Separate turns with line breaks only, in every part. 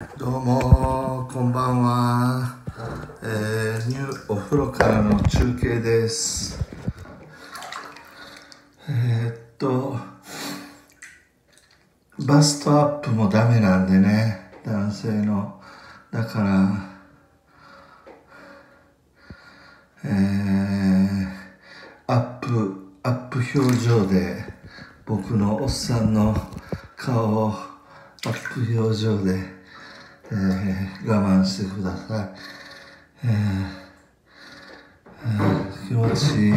どうもこんばんは、えー、ニューお風呂からの中継です。えー、っとバストアップもダメなんでね男性の。だからえー、アップアップ表情で僕のおっさんの顔をアップ表情でえー、我慢してください、えーえー、気持ちいい、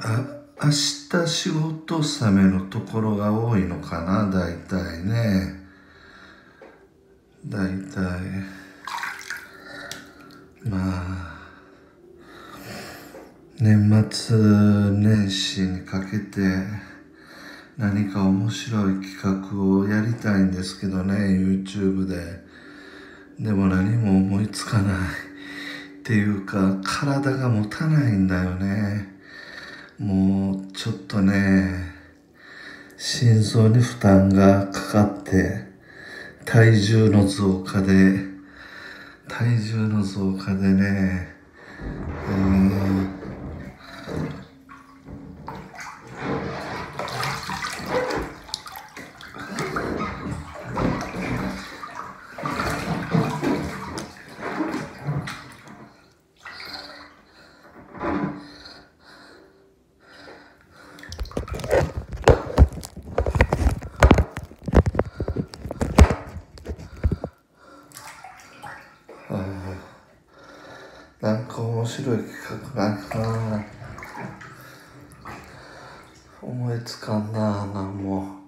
あ明日仕事納めのところが多いのかな大体ね大体。まあ年末年始にかけて何か面白い企画をやりたいんですけどね YouTube で。でも何も思いつかないっていうか体が持たないんだよね。もうちょっとね心臓に負担がかかって体重の増加で体重の増加でね、えーなんか面白い企画ないかな思いつかんなあなんも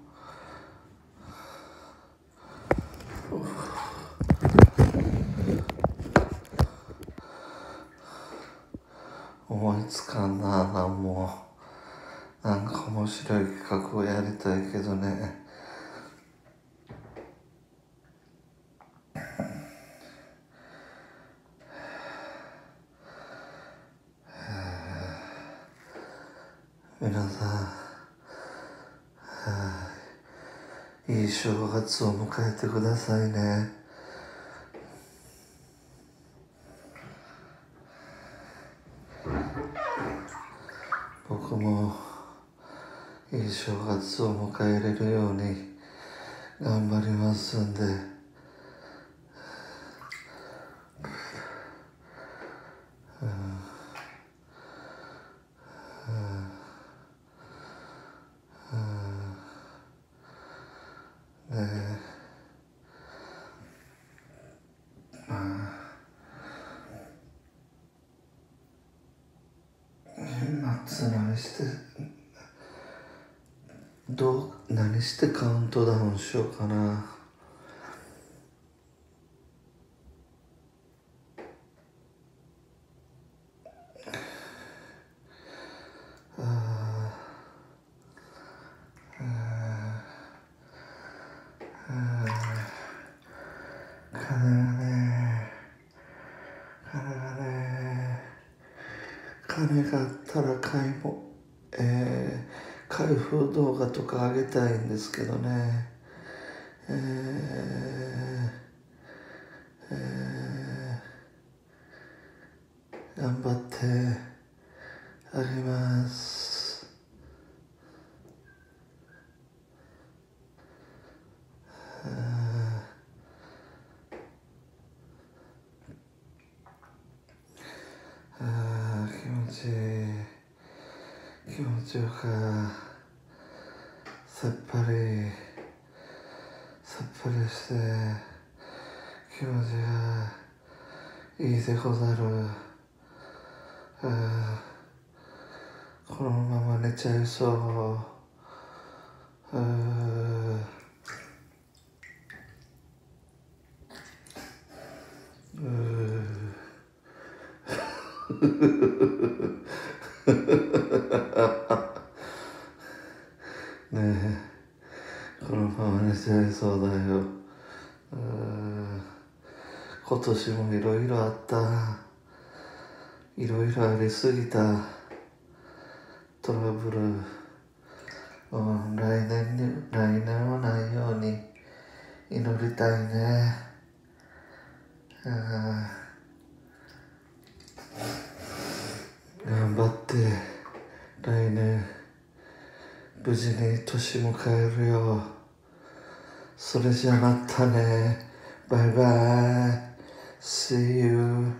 思いつかんななもなんか面白い企画をやりたいけどね皆さん、いい正月を迎えてくださいね。僕もいい正月を迎えれるように頑張りますんで。夏何してどう何してカウントダウンしようかな金があったら買いも、えー、開封動画とかあげたいんですけどね、えーえー、頑張ってあげます。ち気持ちよくさっぱりさっぱりして気持ちがいいでござる。あこのまま寝ちゃいそう。ねえ。このまま寝ちゃいそうだよ今年もいろいろあった。いろいろありすぎた。トラブル、うん、来年に来年はないように祈りたいね、うん、頑張って来年無事に年迎えるよ。それじゃまたね。バイバイ。See you